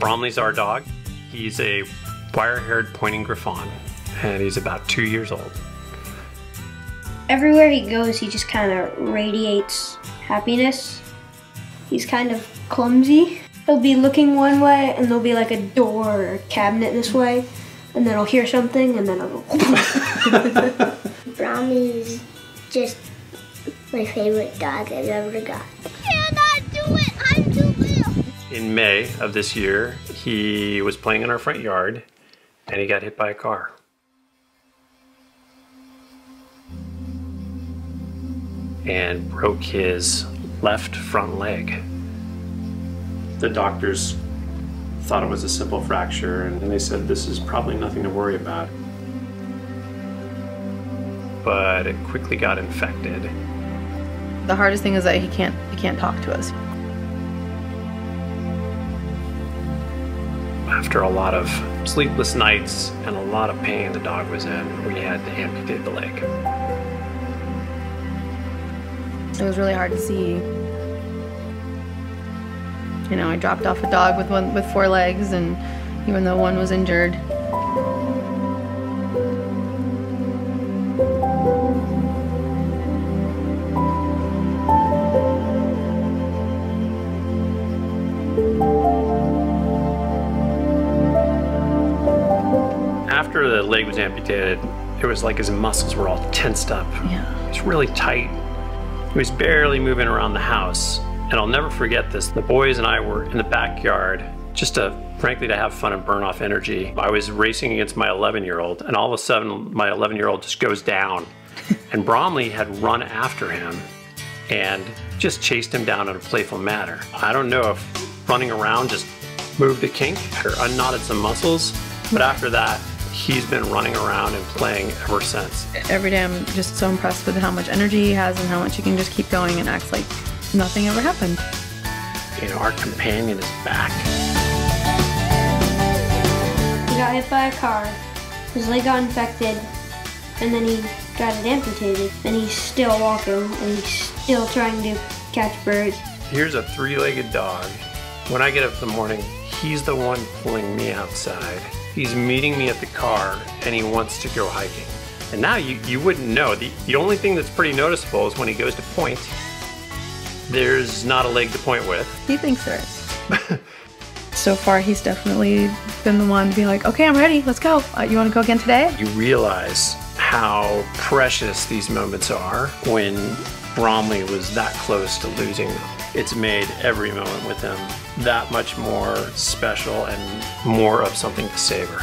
Bromley's our dog. He's a wire-haired pointing Griffon, and he's about two years old. Everywhere he goes, he just kind of radiates happiness. He's kind of clumsy. He'll be looking one way, and there'll be like a door or a cabinet this way, and then I'll hear something, and then I'll go. Brownie's just my favorite dog I've ever got. In May of this year, he was playing in our front yard, and he got hit by a car. And broke his left front leg. The doctors thought it was a simple fracture, and they said this is probably nothing to worry about. But it quickly got infected. The hardest thing is that he can't he can't talk to us. After a lot of sleepless nights and a lot of pain the dog was in, we had to amputate the leg. It was really hard to see. You know, I dropped off a dog with one with four legs, and even though one was injured, After the leg was amputated, it was like his muscles were all tensed up. yeah, It was really tight. He was barely moving around the house. And I'll never forget this. The boys and I were in the backyard just to, frankly, to have fun and burn off energy. I was racing against my 11 year old, and all of a sudden, my 11 year old just goes down. and Bromley had run after him and just chased him down in a playful manner. I don't know if running around just moved a kink or unknotted some muscles, but after that, he's been running around and playing ever since. every day I'm just so impressed with how much energy he has and how much he can just keep going and acts like nothing ever happened. You know, our companion is back. He got hit by a car, his leg got infected, and then he got it amputated, and he's still walking, and he's still trying to catch birds. Here's a three legged dog. When I get up in the morning, he's the one pulling me outside. He's meeting me at the car and he wants to go hiking. And now you, you wouldn't know. The, the only thing that's pretty noticeable is when he goes to point, there's not a leg to point with. He thinks there is. so far, he's definitely been the one to be like, okay, I'm ready, let's go. Uh, you want to go again today? You realize how precious these moments are when Bromley was that close to losing. It's made every moment with him that much more special and more of something to savor.